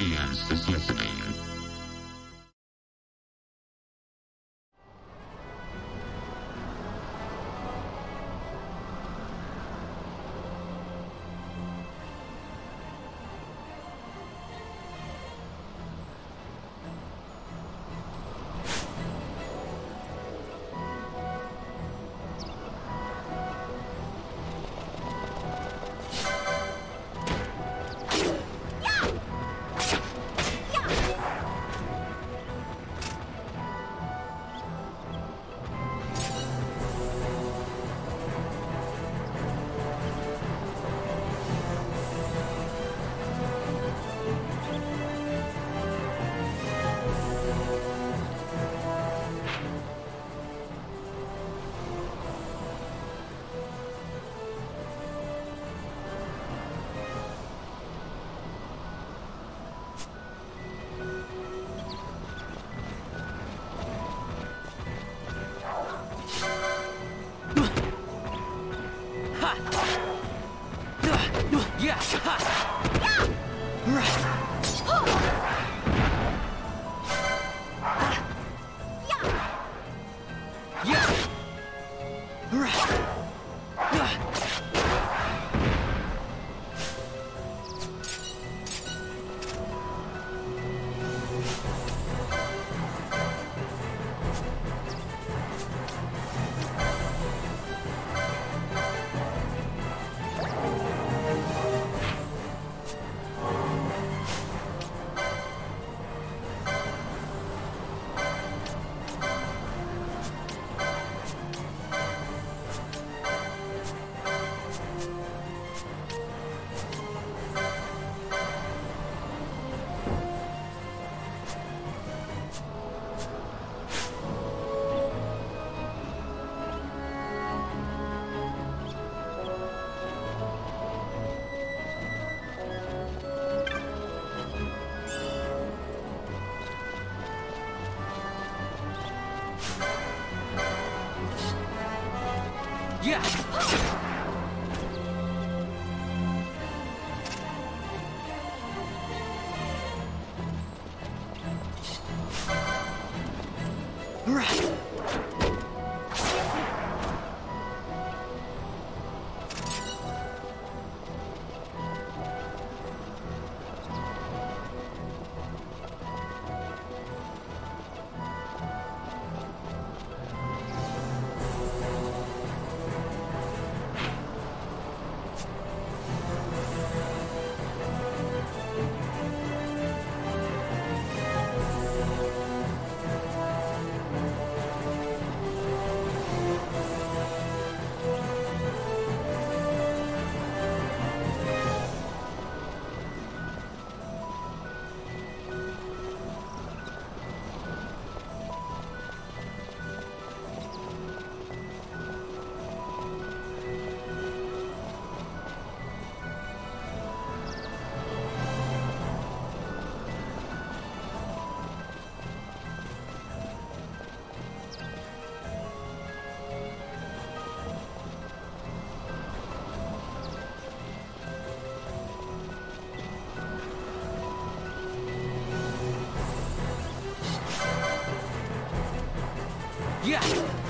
audience is listening. Yeah.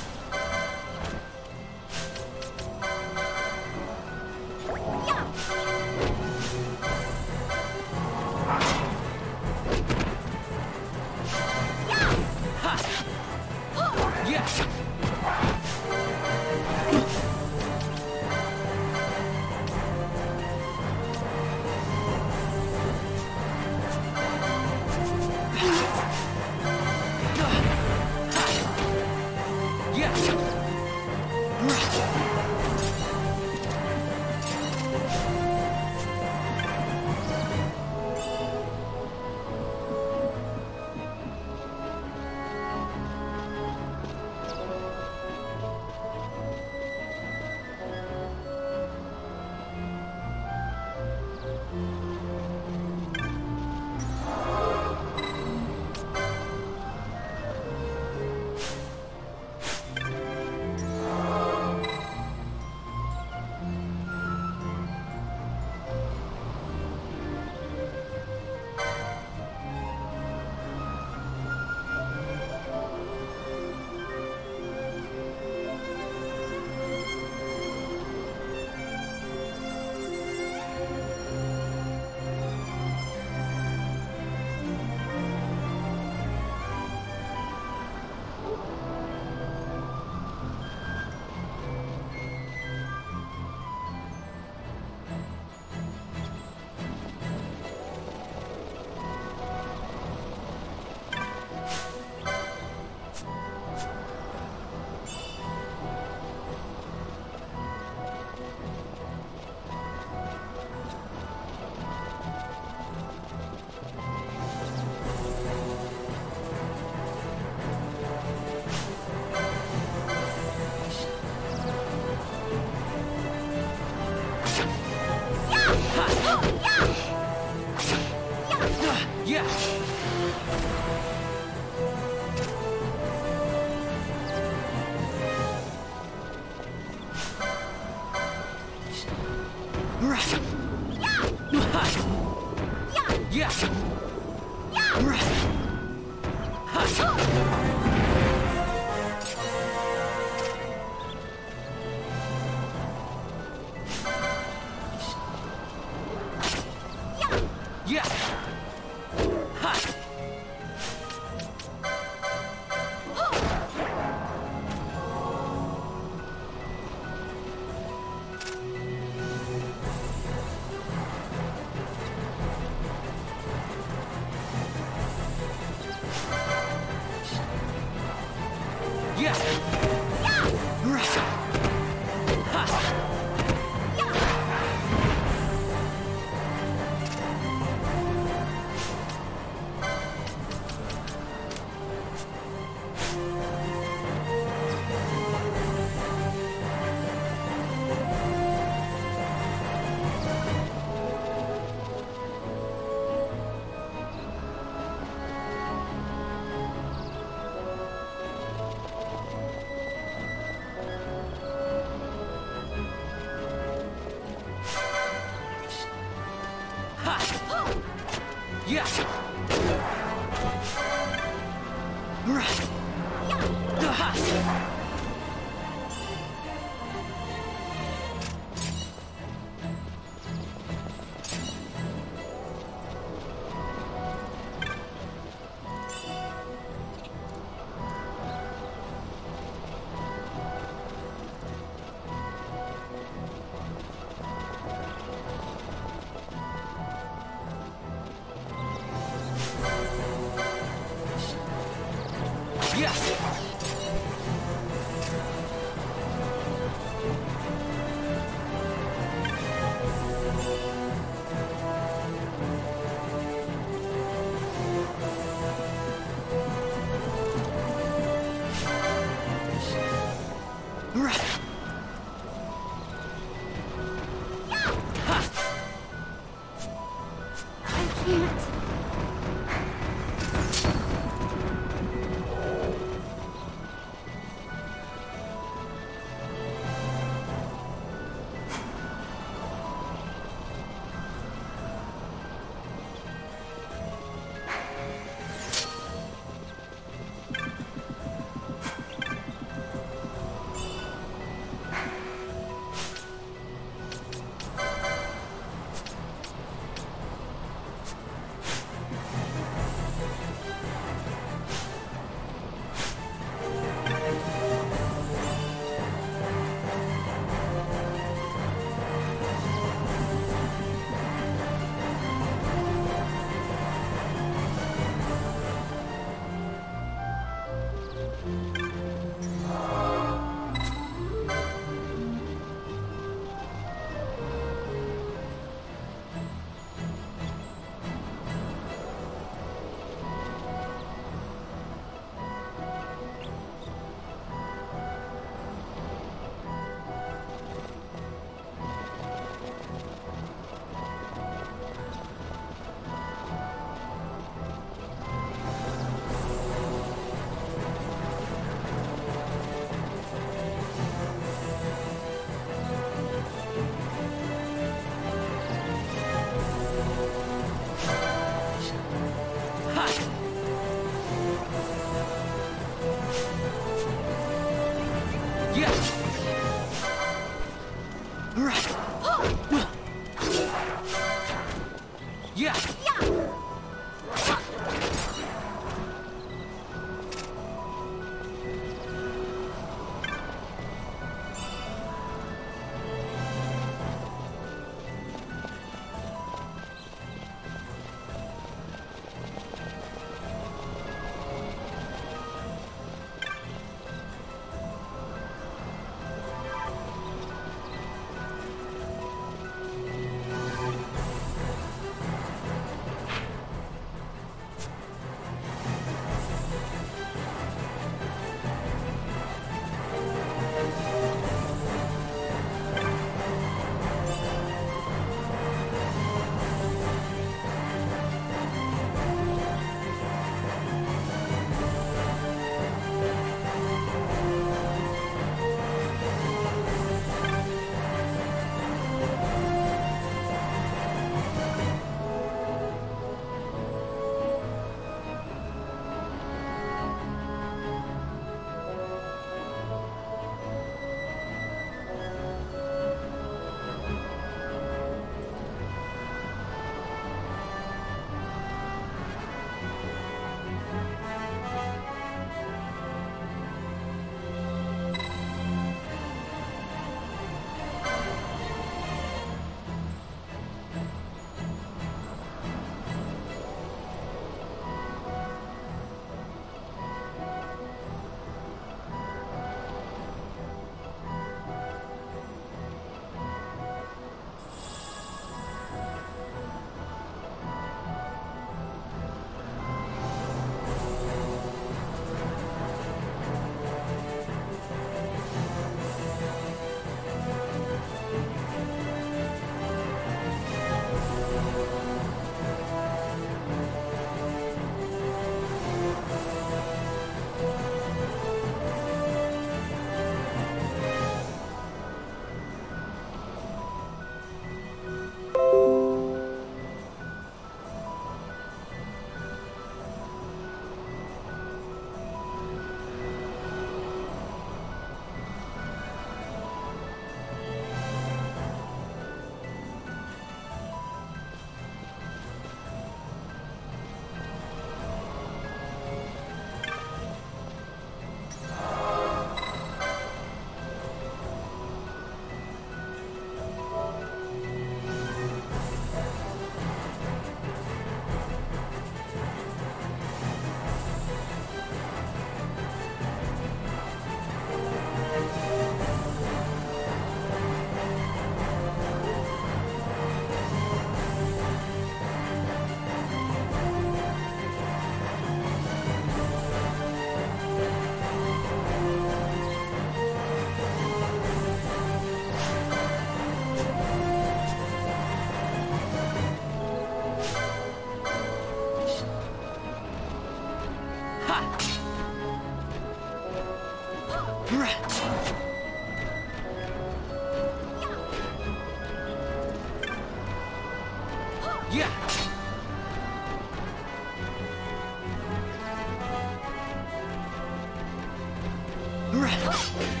Right.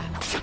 Yeah.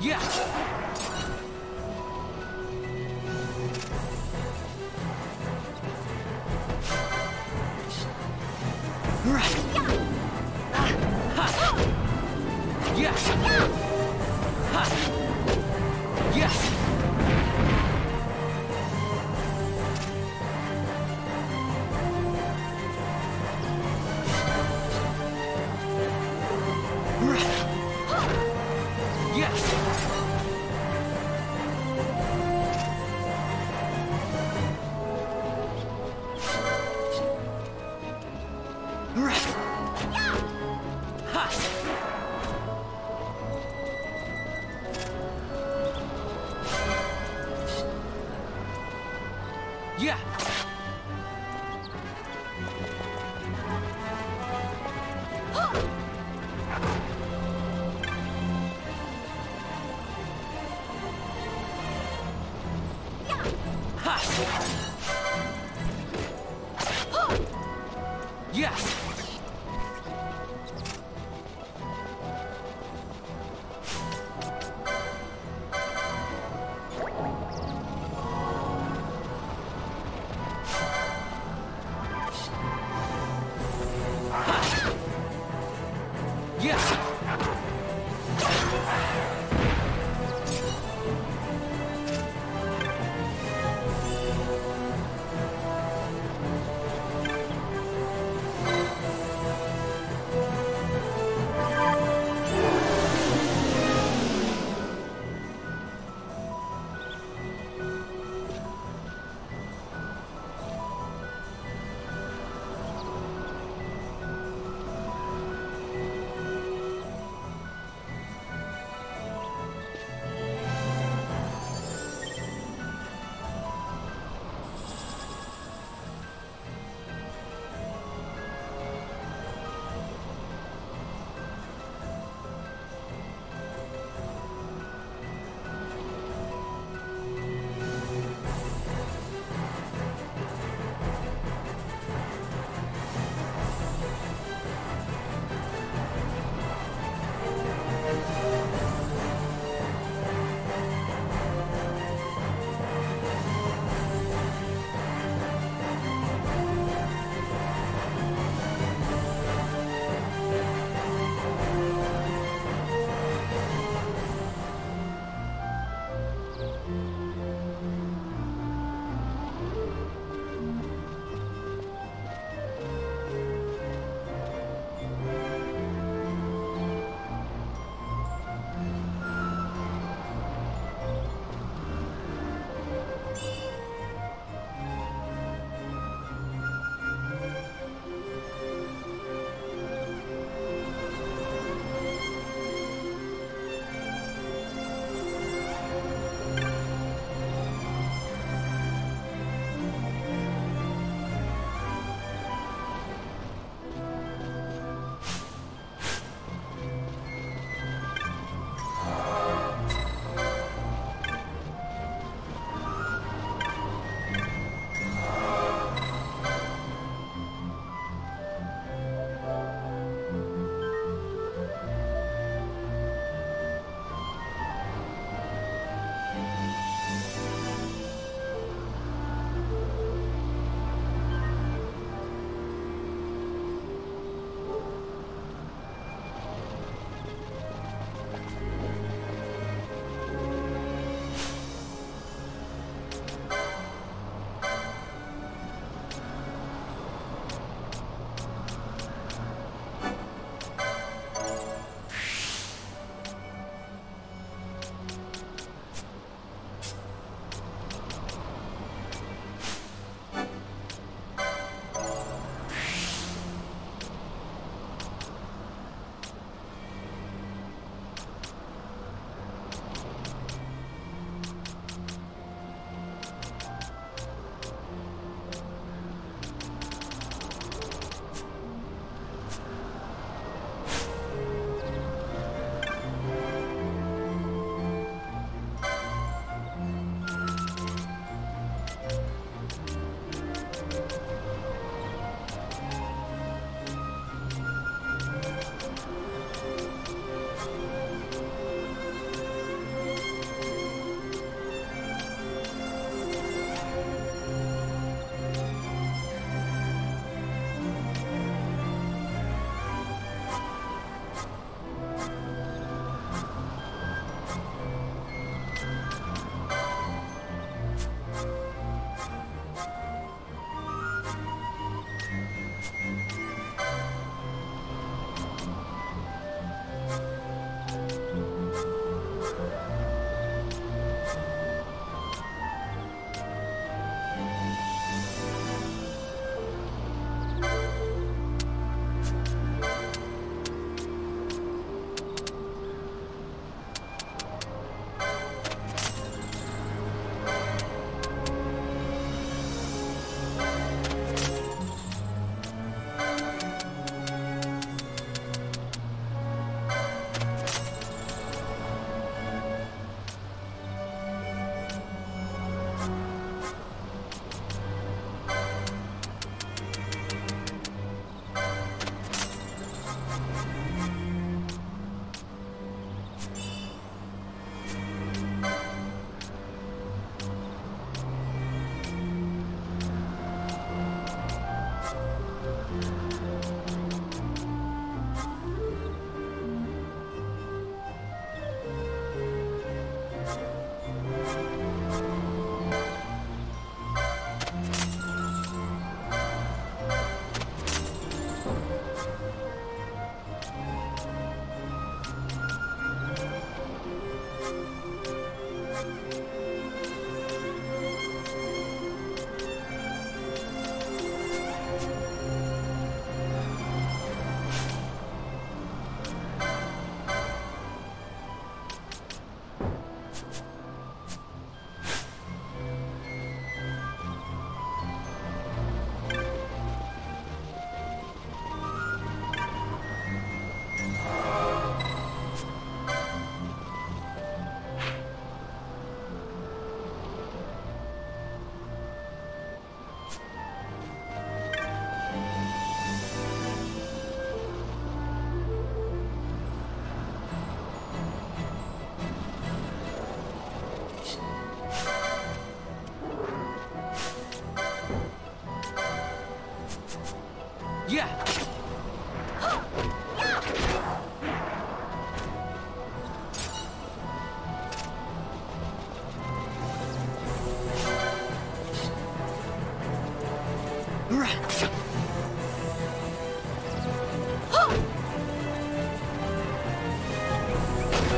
Yeah!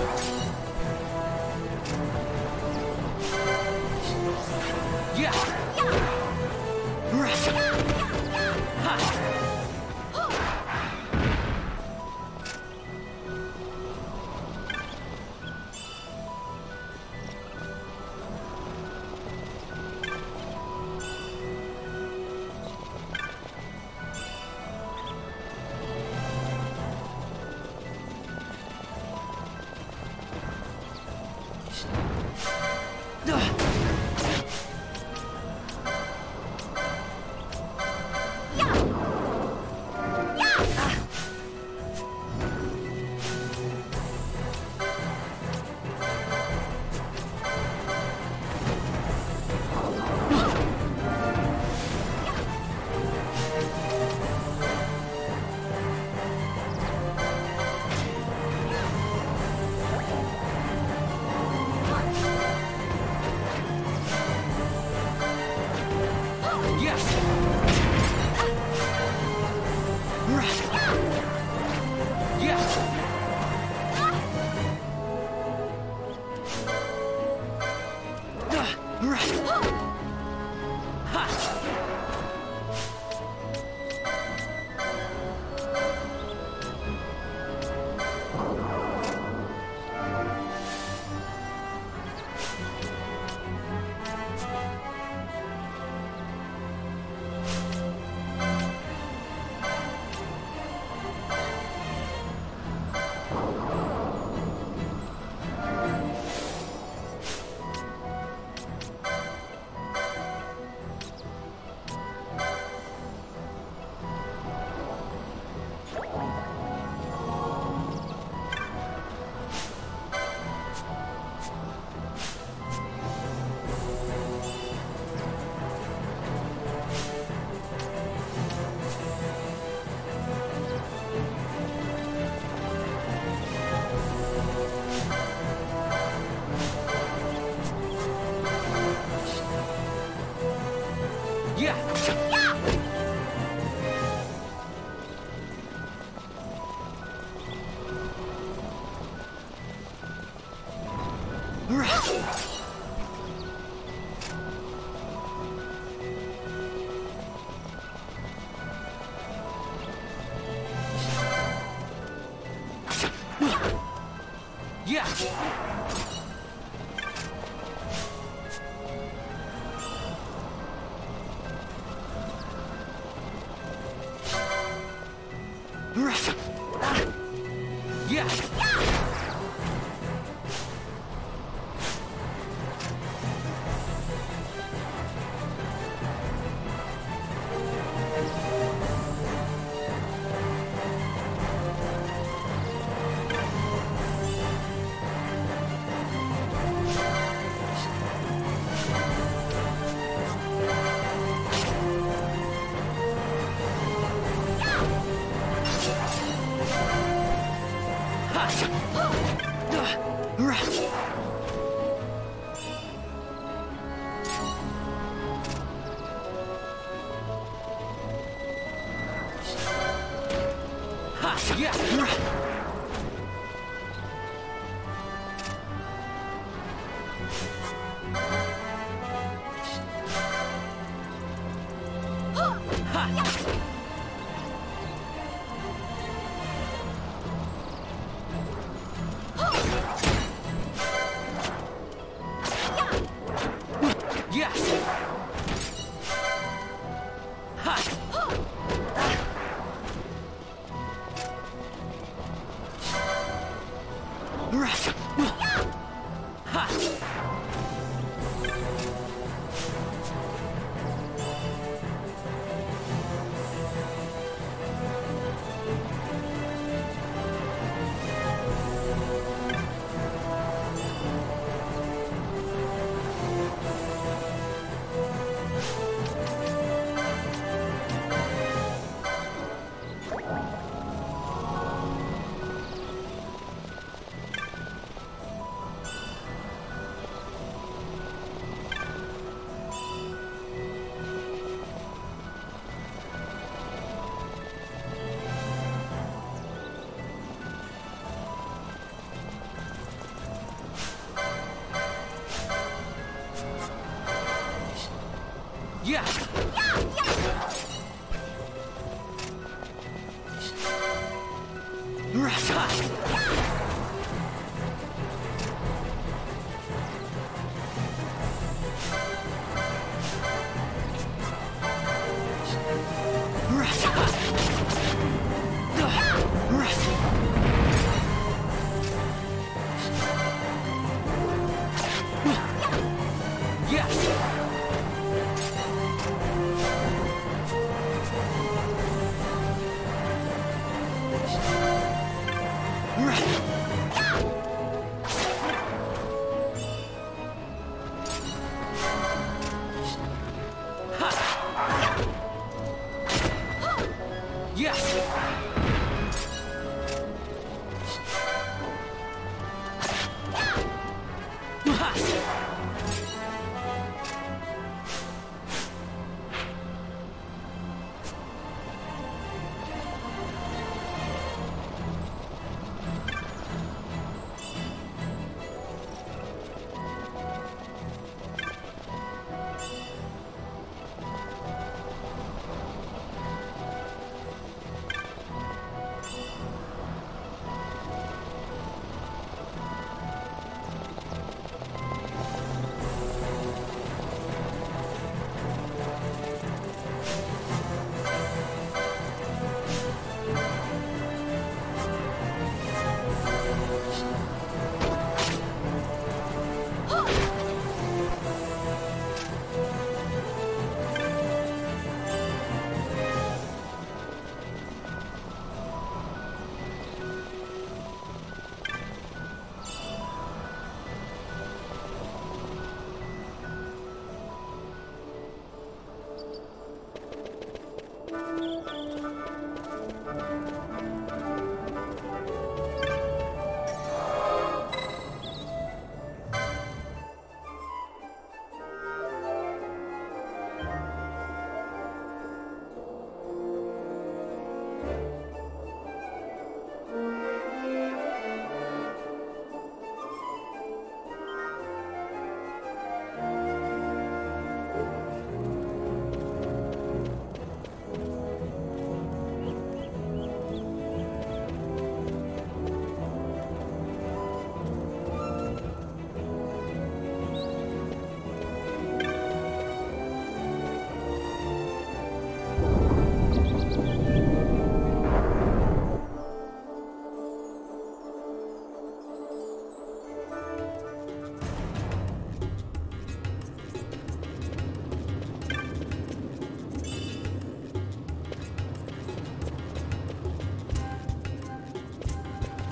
Yeah.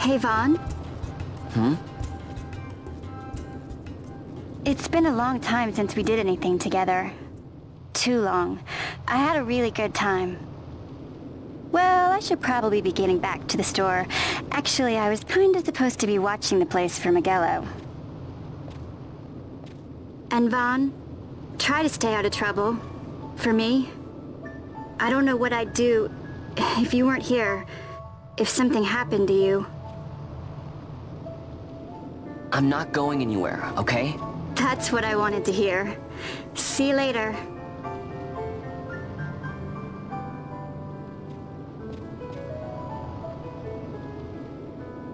Hey, Vaan. Hmm? It's been a long time since we did anything together. Too long. I had a really good time. Well, I should probably be getting back to the store. Actually, I was kinda supposed to be watching the place for Migelo. And Vaan, try to stay out of trouble. For me. I don't know what I'd do if you weren't here. If something happened to you. I'm not going anywhere, okay? That's what I wanted to hear. See you later.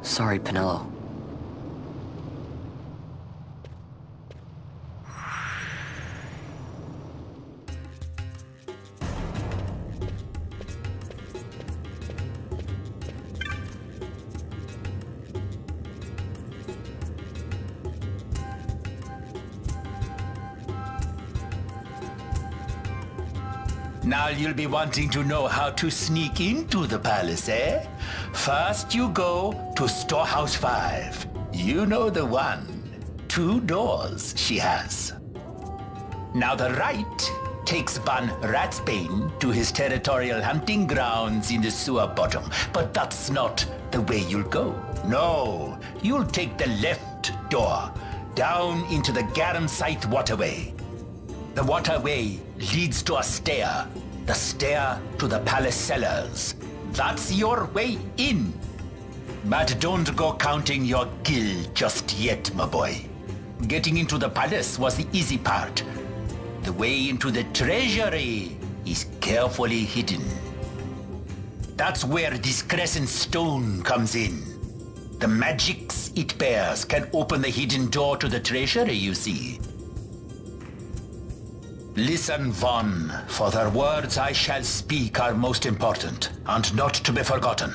Sorry, Penelo. Now you'll be wanting to know how to sneak into the palace, eh? First you go to Storehouse 5. You know the one. Two doors she has. Now the right takes Ban Ratsbane to his territorial hunting grounds in the sewer bottom. But that's not the way you'll go. No, you'll take the left door down into the Garam waterway. The waterway leads to a stair. The stair to the palace cellars. That's your way in. But don't go counting your gil just yet, my boy. Getting into the palace was the easy part. The way into the treasury is carefully hidden. That's where this crescent stone comes in. The magics it bears can open the hidden door to the treasury, you see. Listen, Vaan, for the words I shall speak are most important, and not to be forgotten.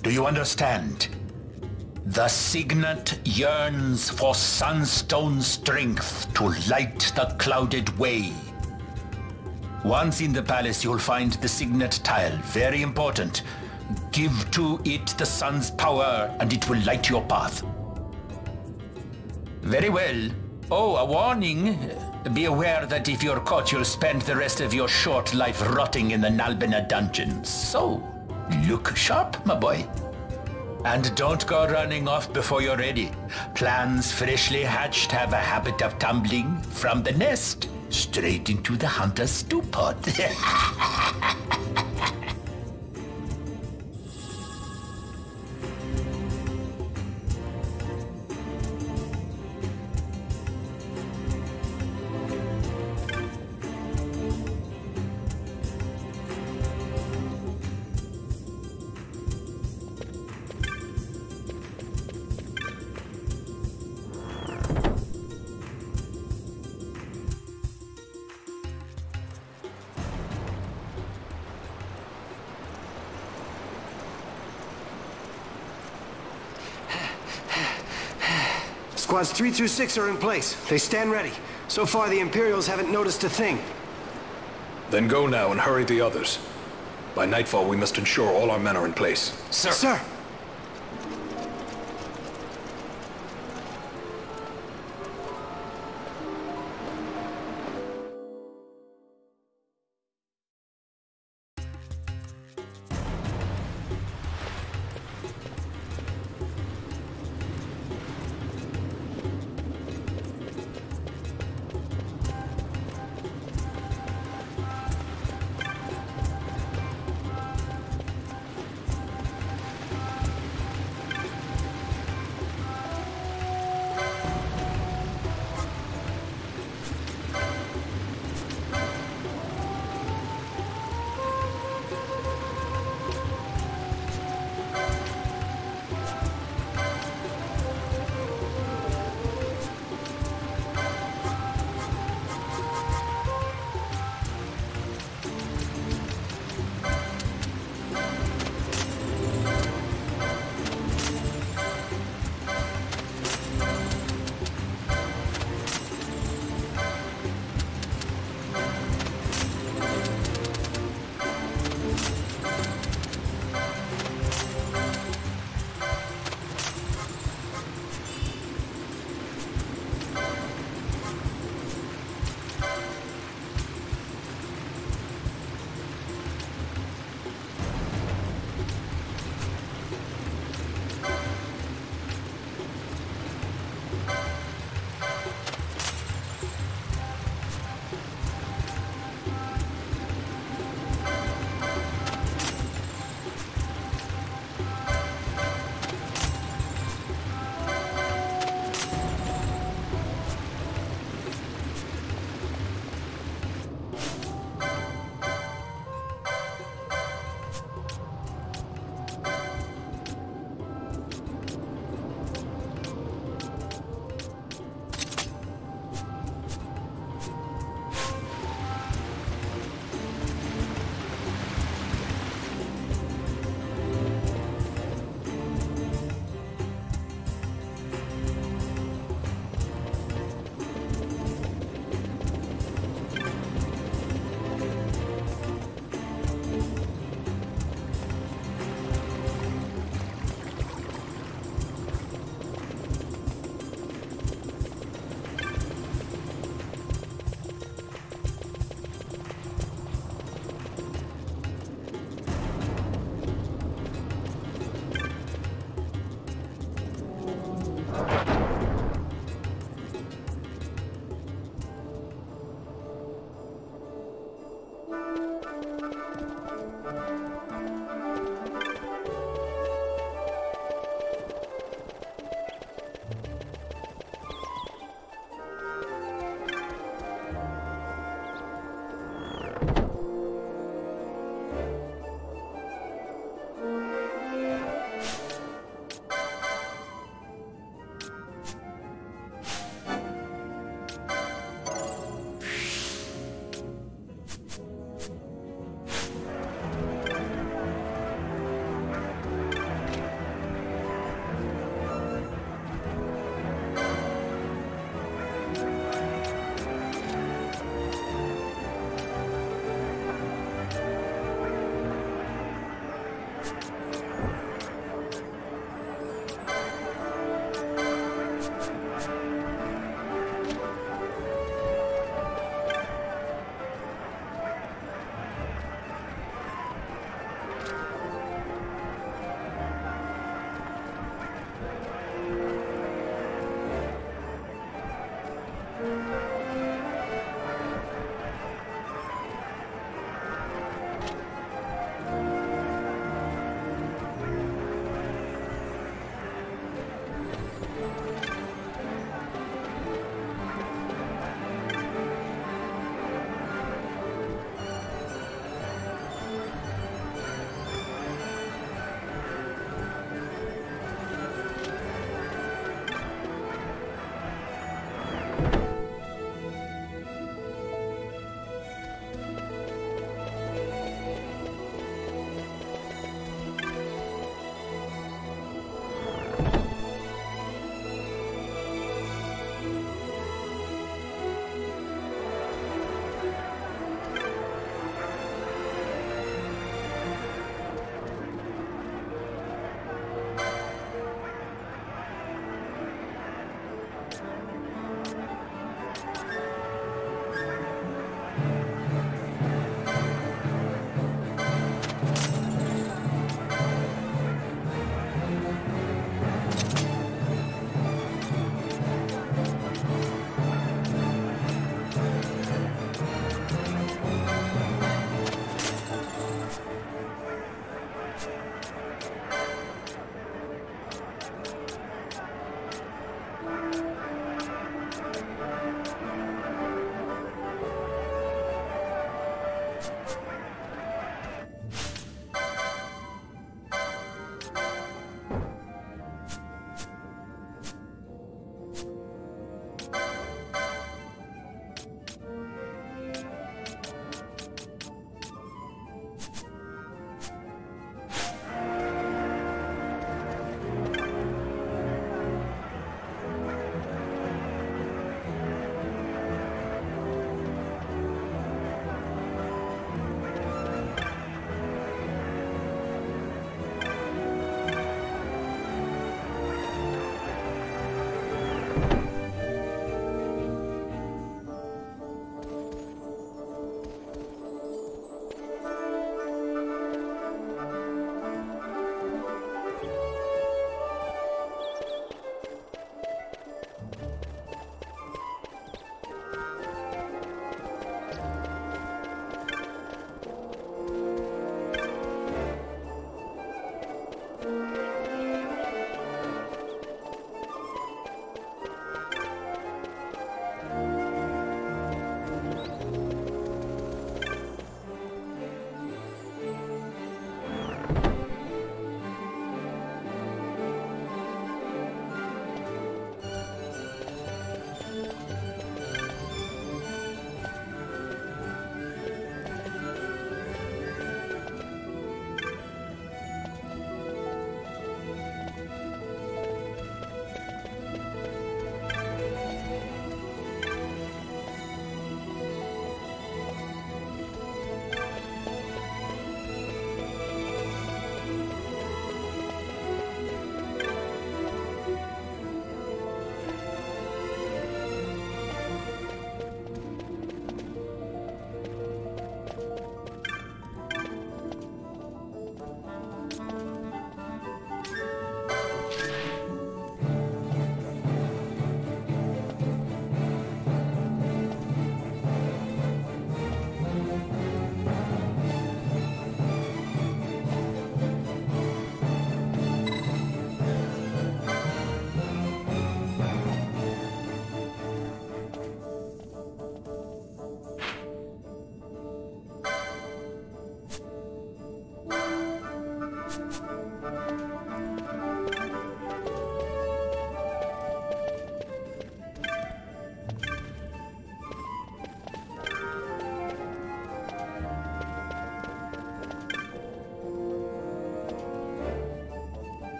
Do you understand? The Signet yearns for sunstone strength to light the clouded way. Once in the palace, you'll find the Signet tile. Very important. Give to it the sun's power, and it will light your path. Very well. Oh, a warning. Be aware that if you're caught, you'll spend the rest of your short life rotting in the Nalbina dungeons. So, look sharp, my boy. And don't go running off before you're ready. Plans freshly hatched have a habit of tumbling from the nest straight into the hunter's stew Squads 3 through 6 are in place. They stand ready. So far, the Imperials haven't noticed a thing. Then go now and hurry the others. By nightfall, we must ensure all our men are in place. Sir! Sir! Música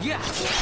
Yeah.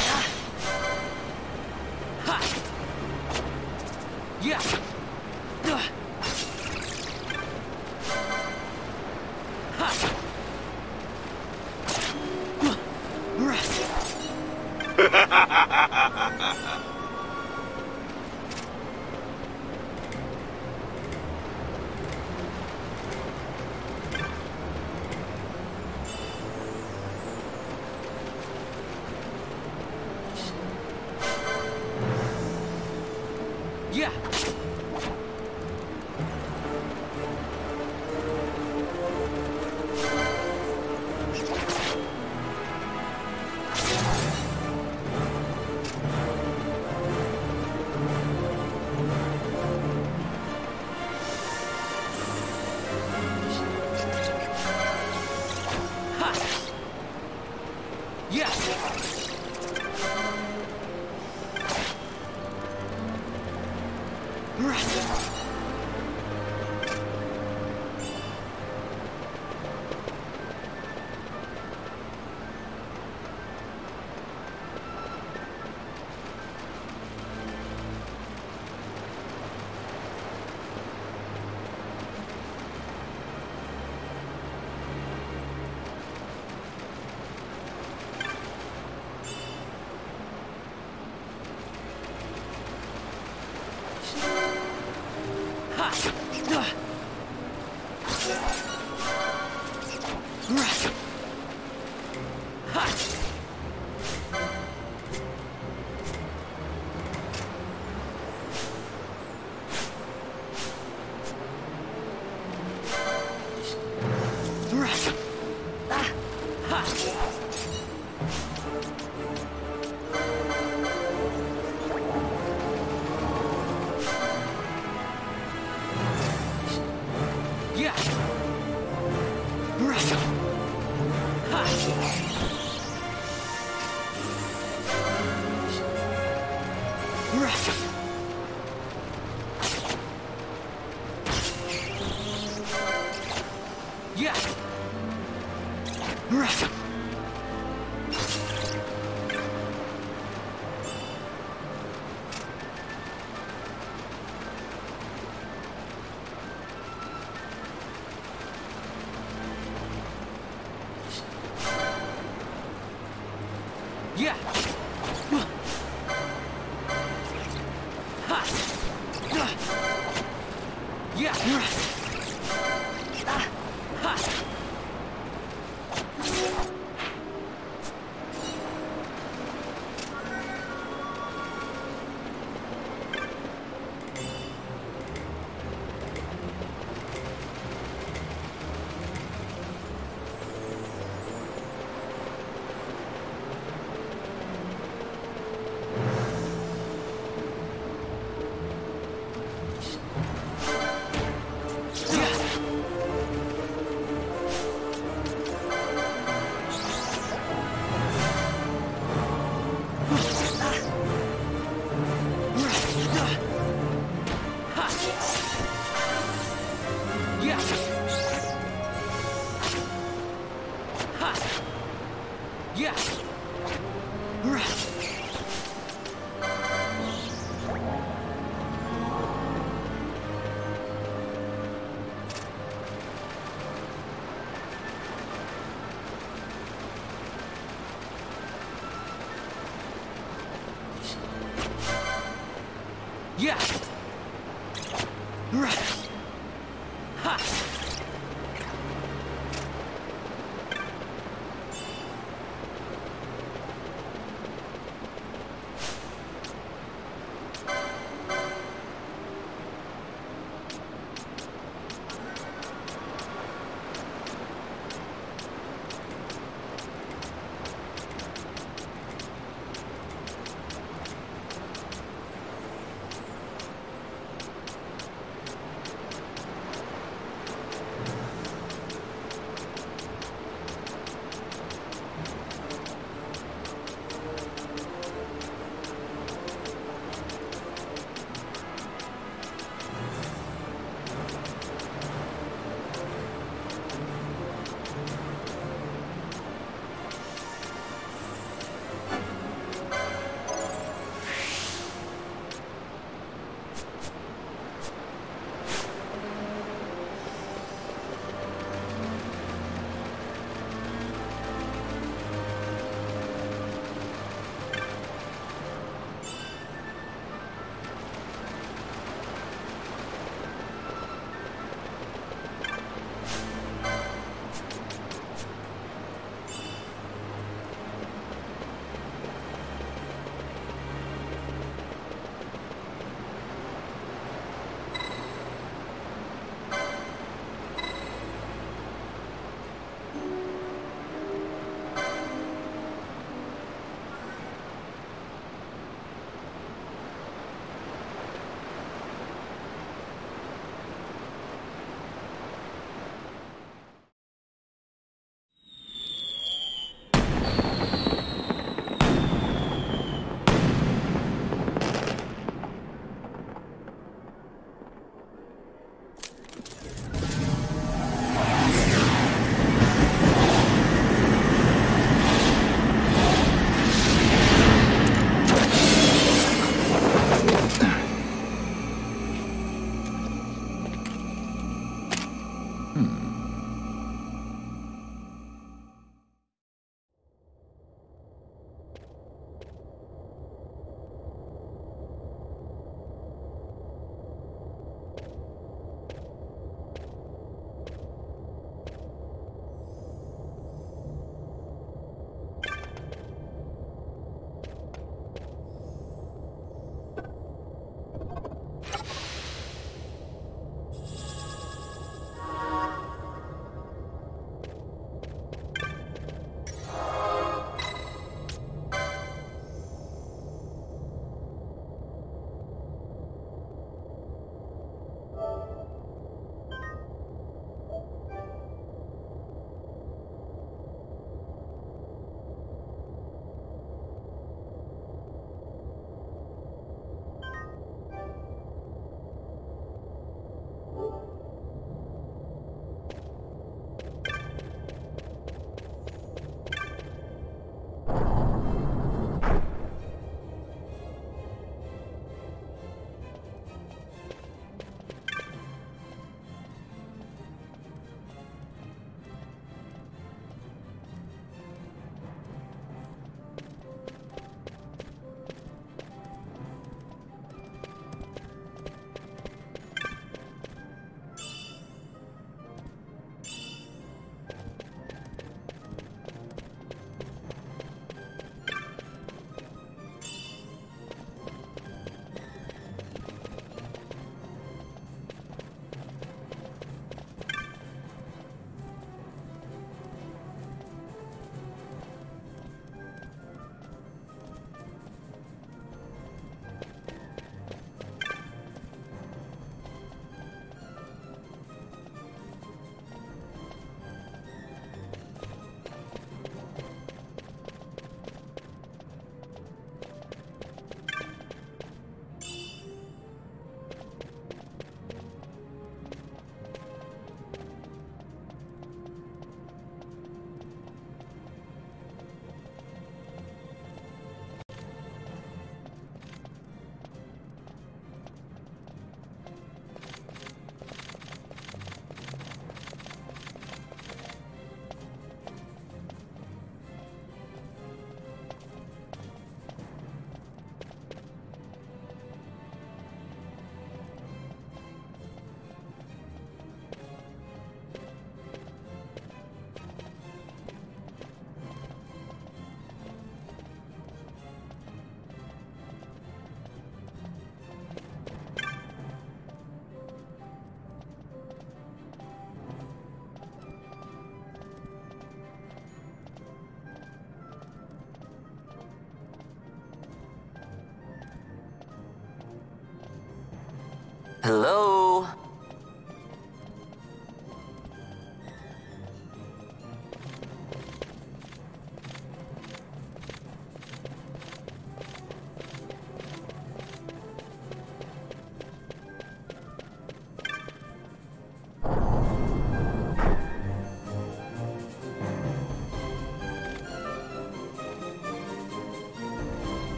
Yeah.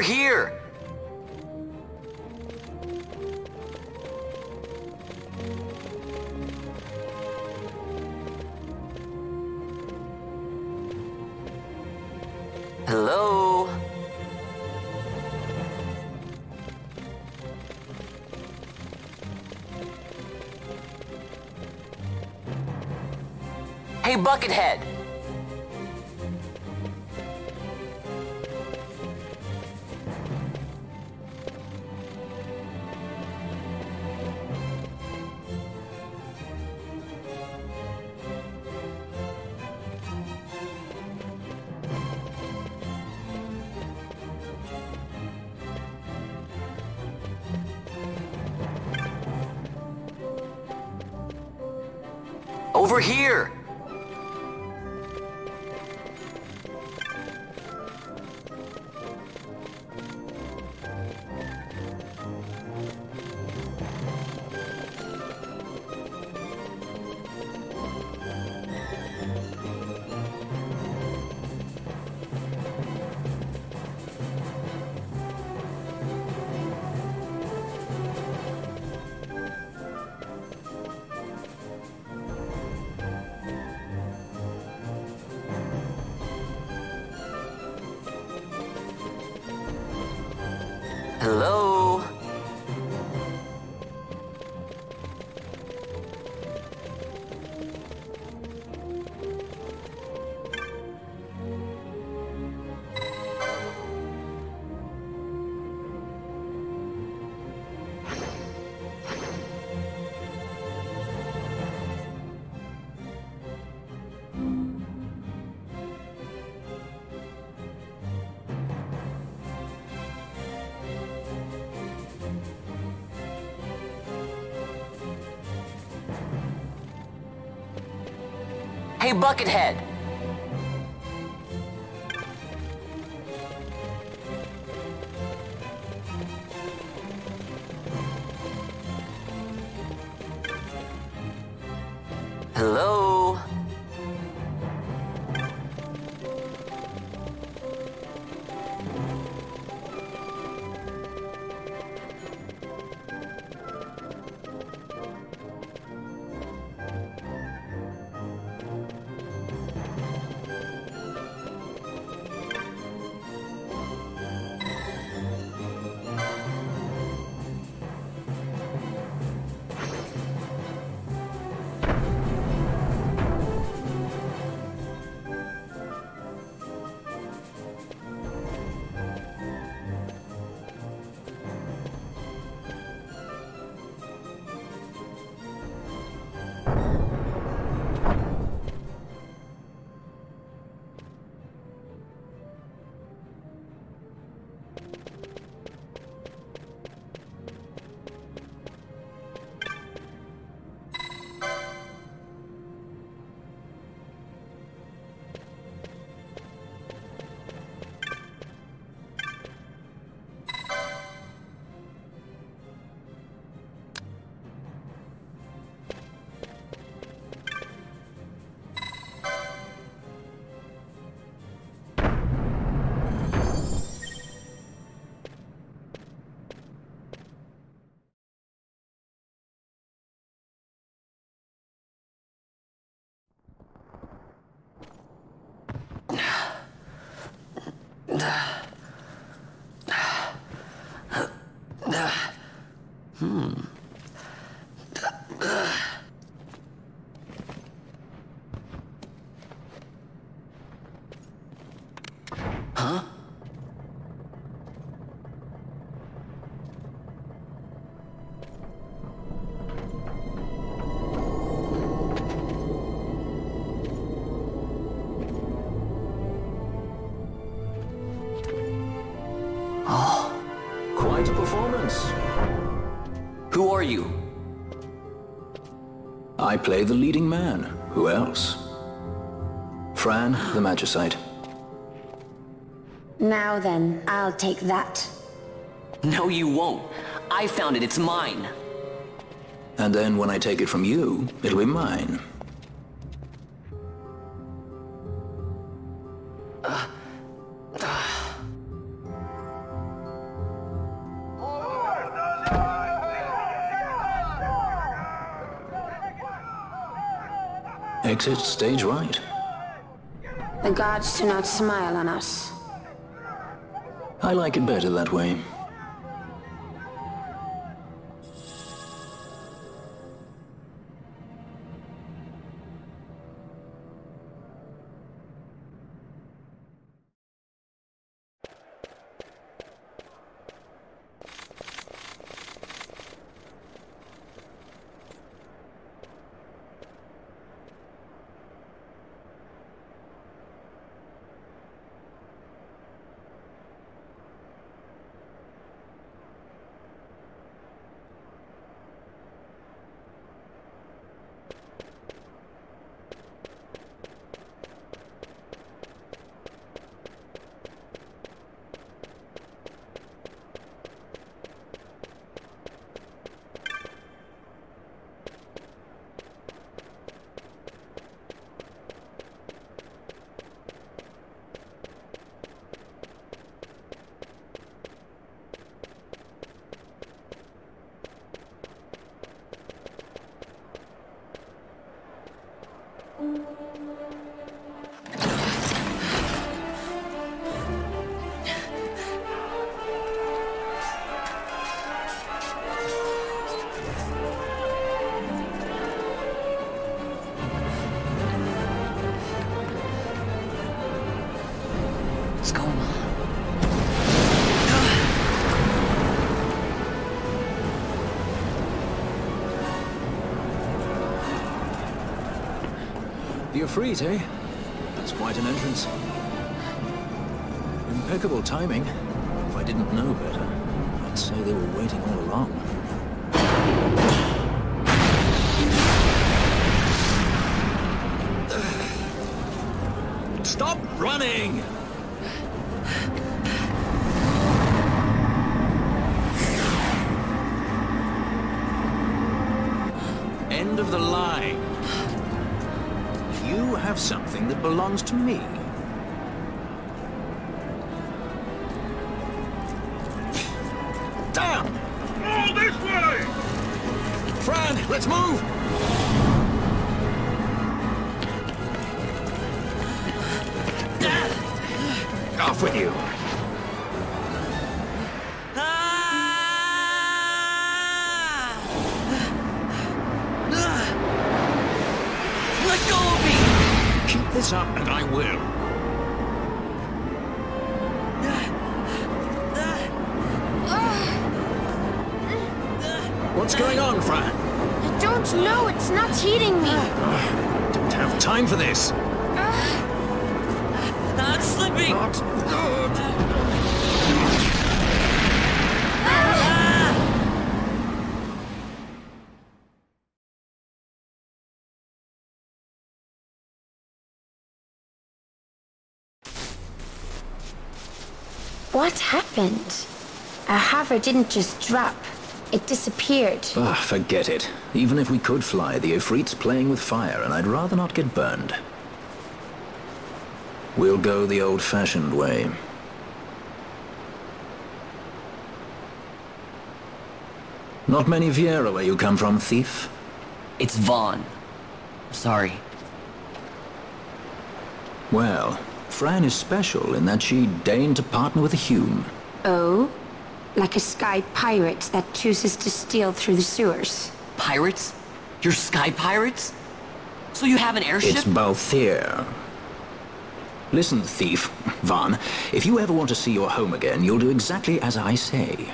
Over here! Hello? Hey, Buckethead! Buckethead! I play the leading man. Who else? Fran, the Magicite. Now then, I'll take that. No, you won't. I found it. It's mine. And then when I take it from you, it'll be mine. Exit stage right. The gods do not smile on us. I like it better that way. Ifrit, eh? That's quite an entrance. Impeccable timing. If I didn't know better, I'd say they were waiting all along. Belongs to me. What happened? Our hover didn't just drop. It disappeared. Ah, forget it. Even if we could fly, the Ifrit's playing with fire, and I'd rather not get burned. We'll go the old-fashioned way. Not many Viera where you come from, thief? It's Vaan. Sorry. Well, Fran is special in that she deigned to partner with a Hume. Oh? Like a sky pirate that chooses to steal through the sewers. Pirates? You're sky pirates? So you have an airship? It's Balthier. Listen, thief. Vaan, if you ever want to see your home again, you'll do exactly as I say.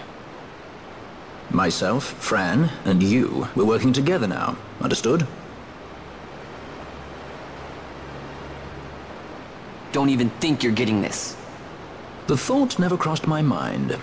Myself, Fran, and you, we're working together now. Understood? Don't even think you're getting this. The thought never crossed my mind.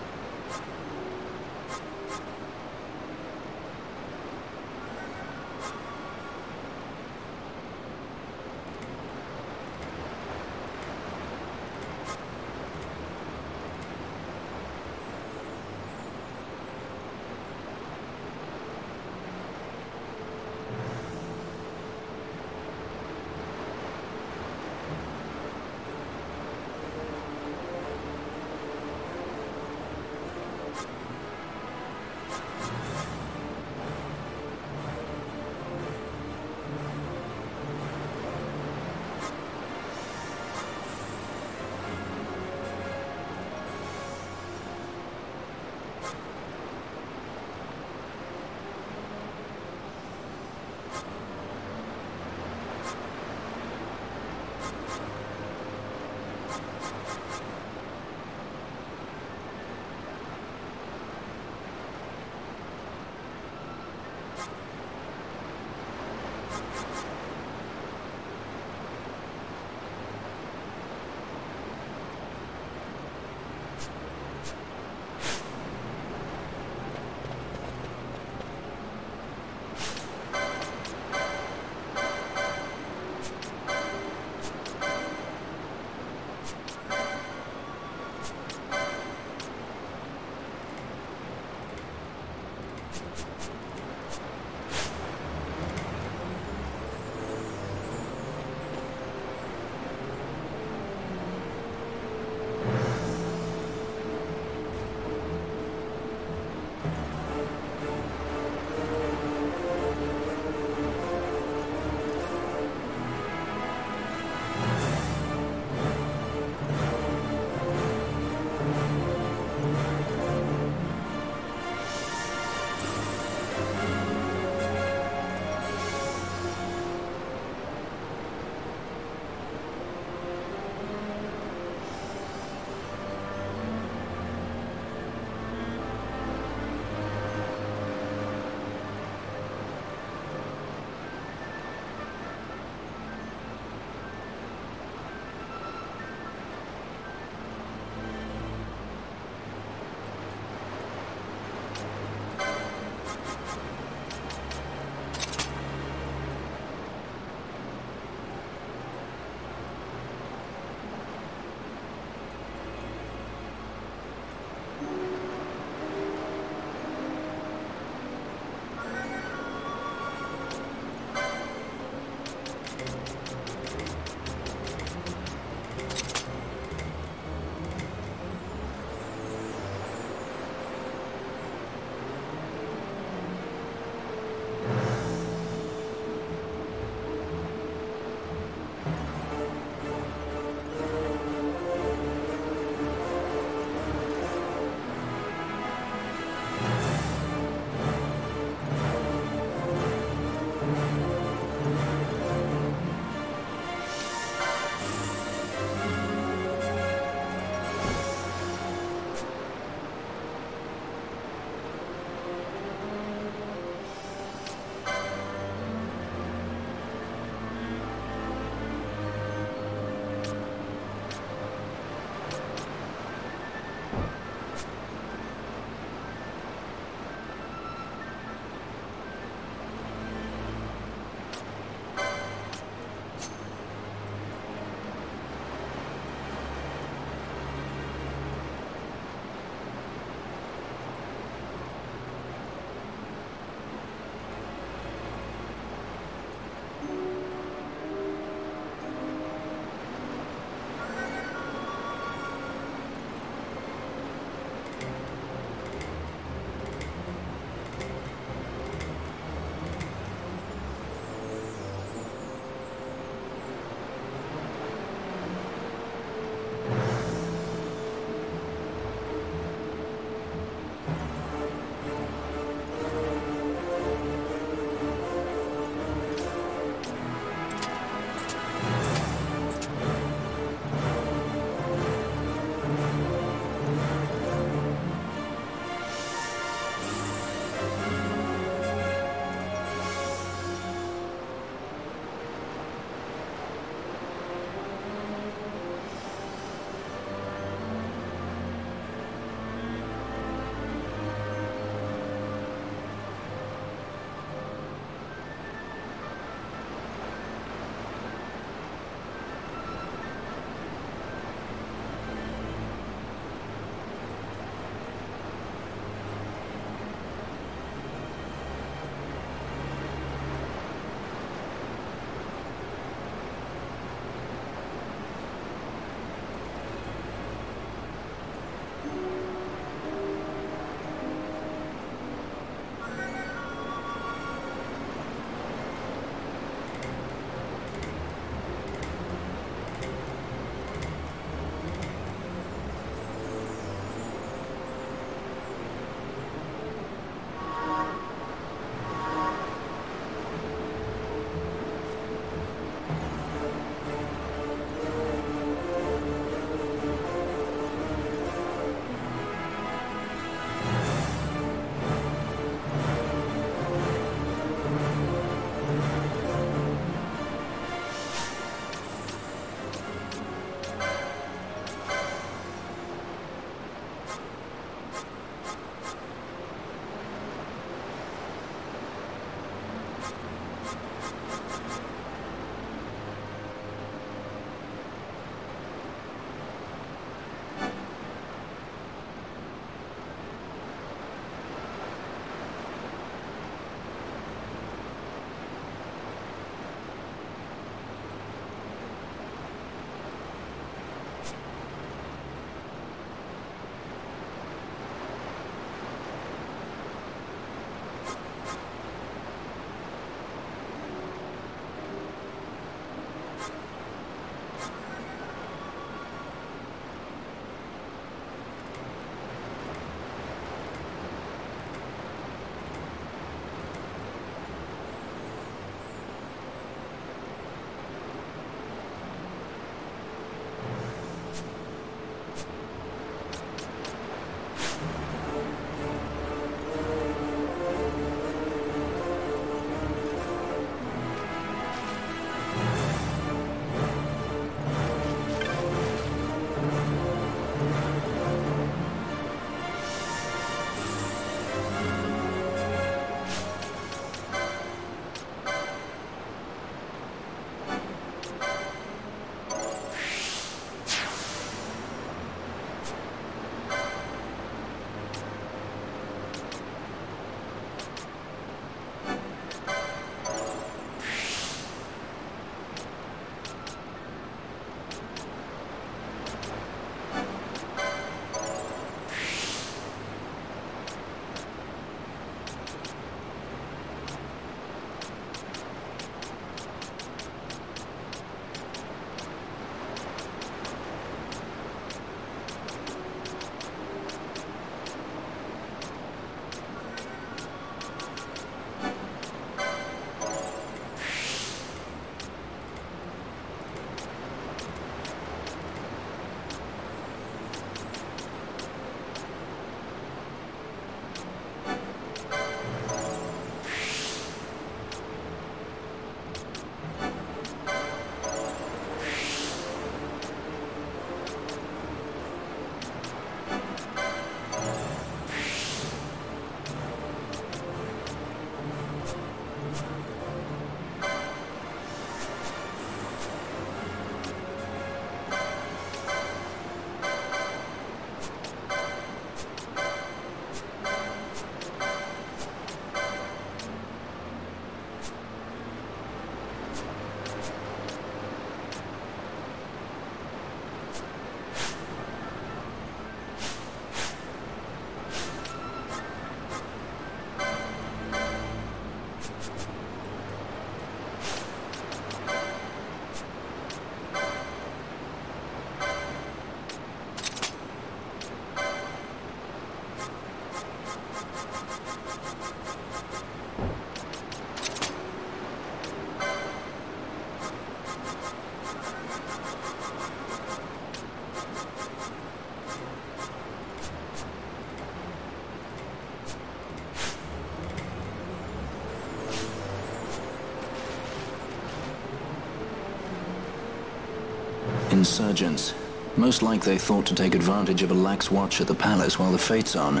Insurgents. Most like they thought to take advantage of a lax watch at the palace while the fete's on.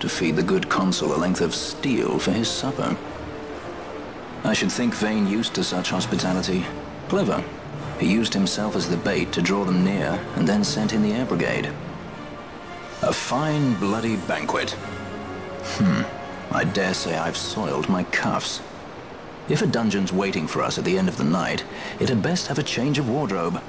To feed the good consul a length of steel for his supper. I should think Vayne used to such hospitality. Clever. He used himself as the bait to draw them near, and then sent in the air brigade. A fine, bloody banquet. Hmm. I dare say I've soiled my cuffs. If a dungeon's waiting for us at the end of the night, it had best have a change of wardrobe.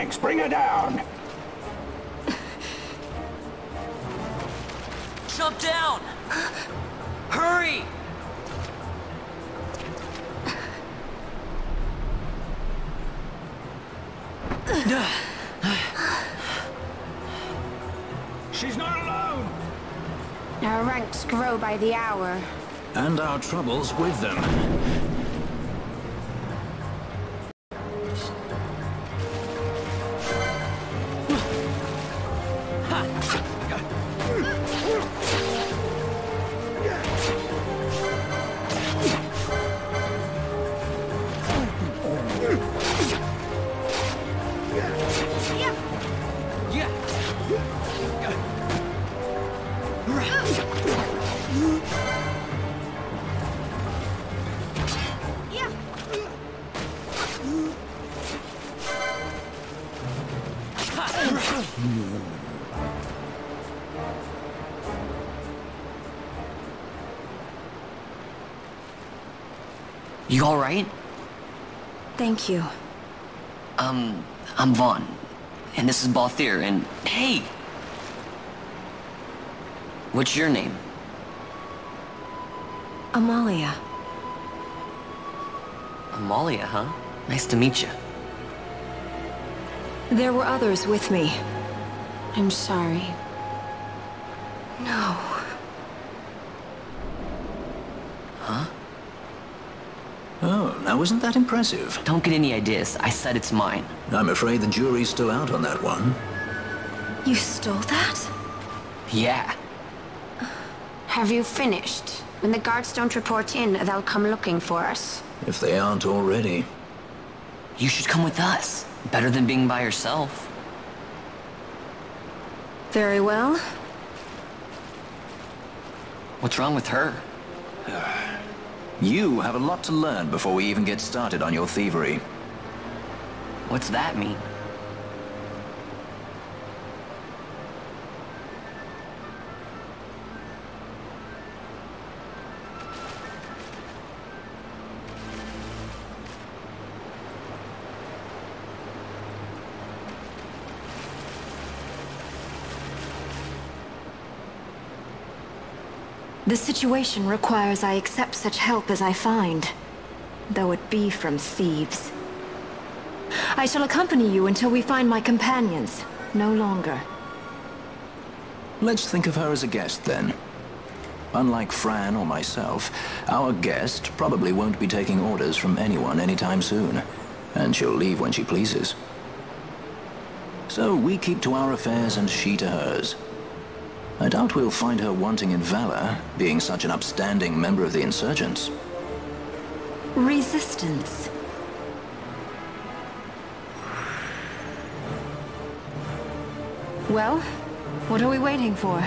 Close ranks, bring her down! Jump down! Hurry! She's not alone! Our ranks grow by the hour. And our troubles with them. You alright? Thank you. Um, I'm Vaan. And this is Balthier, and hey! What's your name? Amalia. Amalia, huh? Nice to meet you. There were others with me. I'm sorry. No. Oh, now isn't that impressive? Don't get any ideas. I said it's mine. I'm afraid the jury's still out on that one. You stole that? Yeah. Have you finished? When the guards don't report in, they'll come looking for us. If they aren't already. You should come with us. Better than being by yourself. Very well. What's wrong with her? You have a lot to learn before we even get started on your thievery. What's that mean? Situation requires I accept such help as I find, though it be from thieves. I shall accompany you until we find my companions, no longer. Let's think of her as a guest then. Unlike Fran or myself, our guest probably won't be taking orders from anyone anytime soon, and she'll leave when she pleases. So we keep to our affairs and she to hers. I doubt we'll find her wanting in valor, being such an upstanding member of the insurgents. Resistance. Well, what are we waiting for?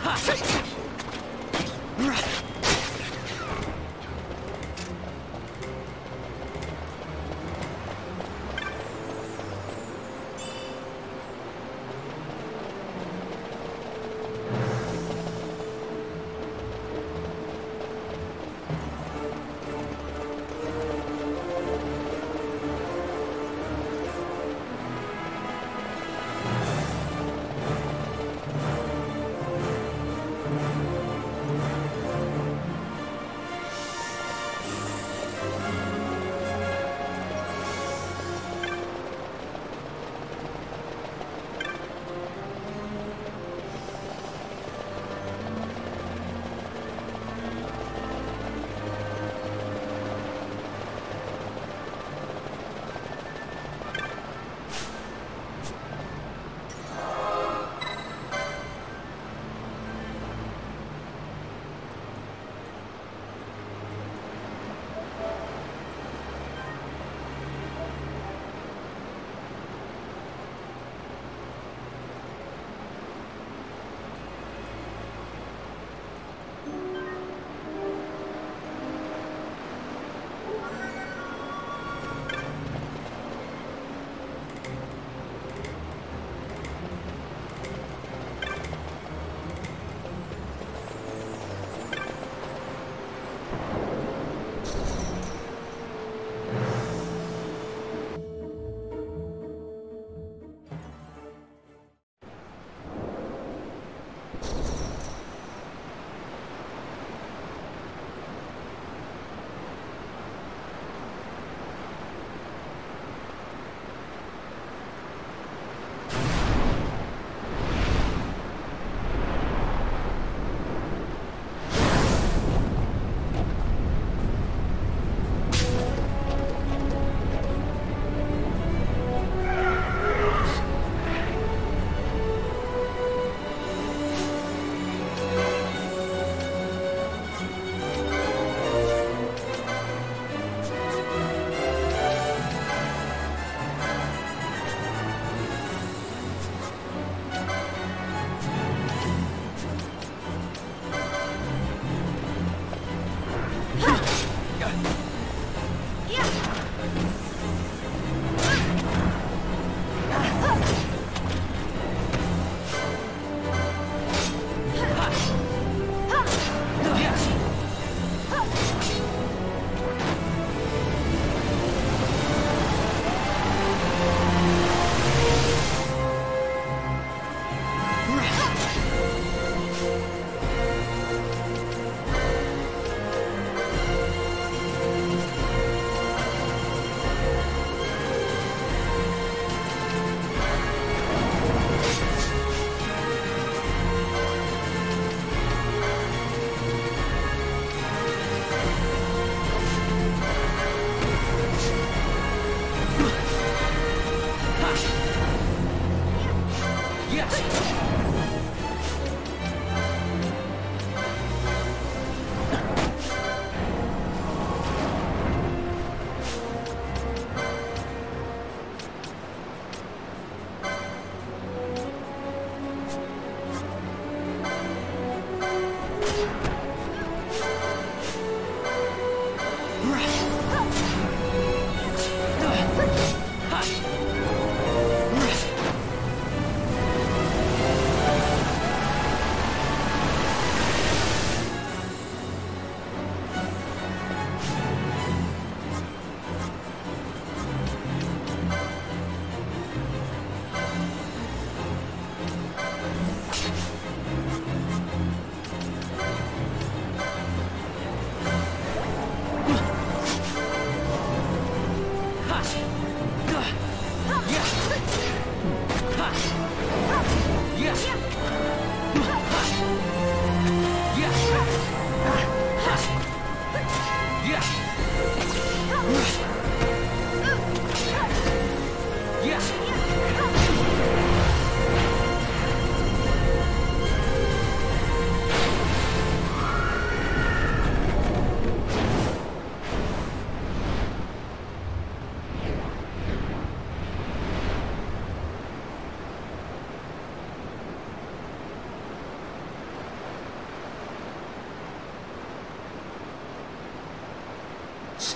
Ha!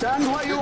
Stand where you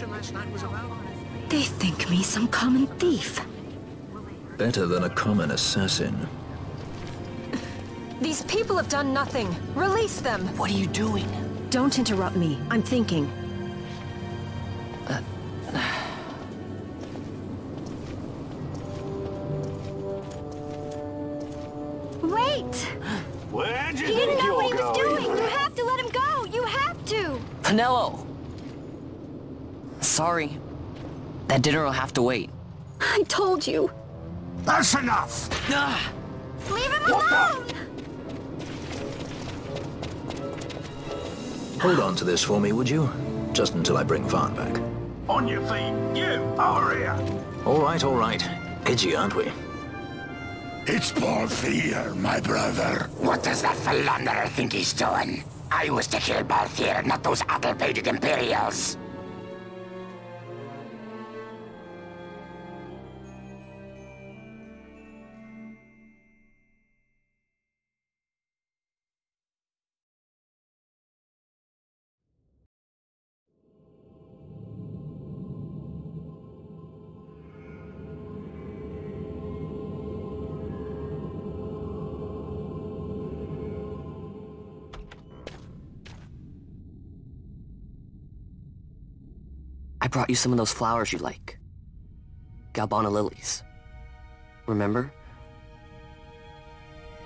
what last night was about? They think me some common thief. Better than a common assassin. These people have done nothing. Release them. What are you doing? Don't interrupt me. I'm thinking. Dinner will have to wait. I told you. That's enough! Ah! Leave him alone! Hold on to this for me, would you? Just until I bring Vaan back. On your feet, you, over here! All right, all right. Edgy, aren't we? It's Balthier, my brother. What does that philanderer think he's doing? I was to kill Balthier, not those addle-pated Imperials. Brought you some of those flowers you like. Galbana lilies. Remember?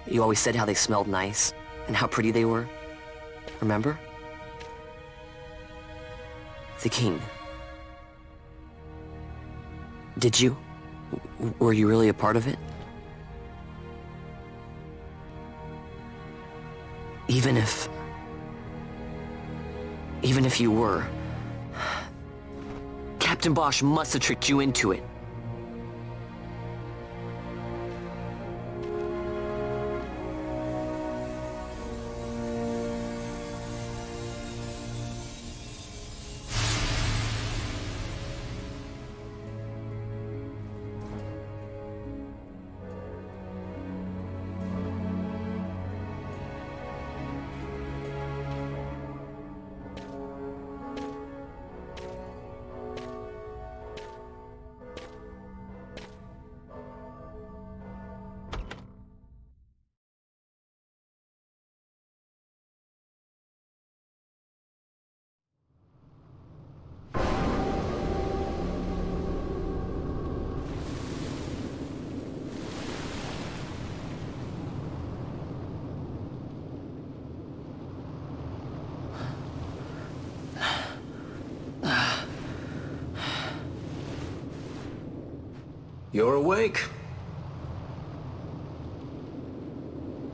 You always said how they smelled nice and how pretty they were. Remember? The king. Did you? W- Were you really a part of it? Even if... Even if you were... Captain Basch must have tricked you into it. You're awake.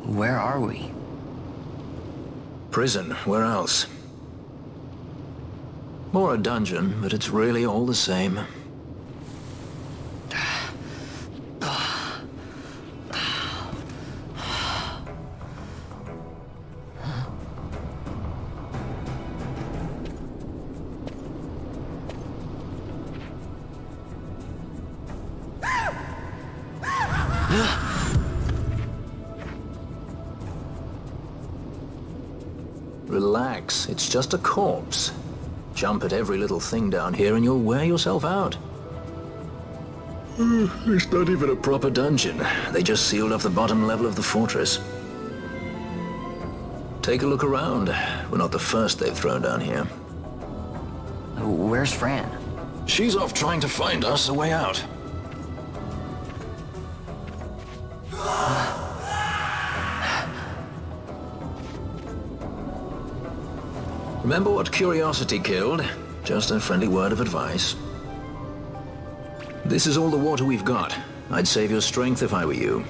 Where are we? Prison, where else? More a dungeon, but it's really all the same. Just a corpse. Jump at every little thing down here and you'll wear yourself out. Eh, it's not even a proper dungeon. They just sealed off the bottom level of the fortress. Take a look around. We're not the first they've thrown down here. Where's Fran? She's off trying to find us a way out. Remember what curiosity killed? Just a friendly word of advice. This is all the water we've got. I'd save your strength if I were you.